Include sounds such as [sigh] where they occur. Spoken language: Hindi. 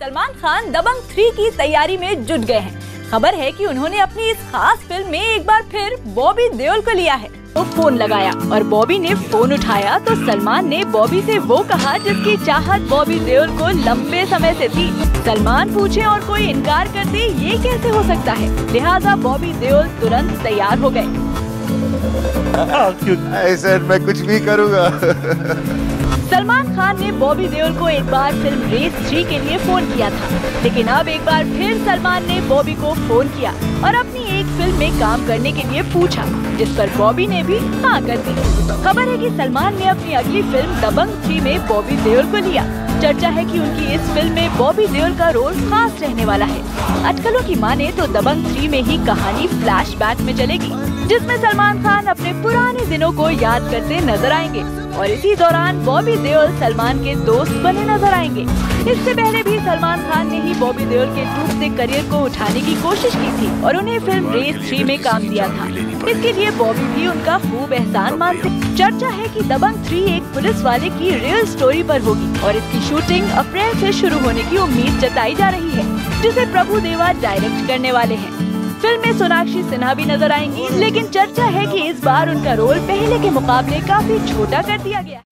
सलमान खान दबंग थ्री की तैयारी में जुट गए हैं। खबर है कि उन्होंने अपनी इस खास फ़िल्म में एक बार फिर बॉबी देओल को लिया है। तो फ़ोन लगाया और बॉबी ने फ़ोन उठाया तो सलमान ने बॉबी से वो कहा जिसकी चाहत बॉबी देओल को लंबे समय से थी। सलमान पूछे और कोई इनकार कर दे ये कैसे हो सकता है? लिहाजा बॉबी देओल तुरंत तैयार हो गए। [laughs] मैं कुछ भी करूँगा। [laughs] सलमान खान ने बॉबी देओल को एक बार फ़िल्म रेस थ्री के लिए फ़ोन किया था, लेकिन अब एक बार फिर सलमान ने बॉबी को फ़ोन किया और अपनी एक फ़िल्म में काम करने के लिए पूछा, जिस पर बॉबी ने भी हाँ कर दी। खबर है कि सलमान ने अपनी अगली फ़िल्म दबंग थ्री में बॉबी देओल को लिया। चर्चा है कि उनकी इस फ़िल्म में बॉबी देओल का रोल खास रहने वाला है। अटकलों की माने तो दबंग थ्री में ही कहानी फ्लैशबैक में चलेगी, जिसमें सलमान खान अपने पुराने दिनों को याद करते नज़र आएँगे। और इसी दौरान बॉबी देओल सलमान के दोस्त बने नज़र आएँगे। इससे पहले भी सलमान खान ने ही बॉबी देओल के टूटते करियर को उठाने की कोशिश की थी और उन्हें फ़िल्म रेस थ्री में काम दिया था। इसके लिए बॉबी भी उनका खूब एहसान मानते चर्चा है कि दबंग थ्री एक पुलिस वाले की रियल स्टोरी पर होगी और इसकी शूटिंग अप्रैल से शुरू होने की उम्मीद जताई जा रही है जिसे प्रभु देवा डायरेक्ट करने वाले हैं। फ़िल्म में सोनाक्षी सिन्हा भी नज़र आएँगी, लेकिन चर्चा है कि इस बार उनका रोल पहले के मुकाबले काफ़ी छोटा कर दिया गया।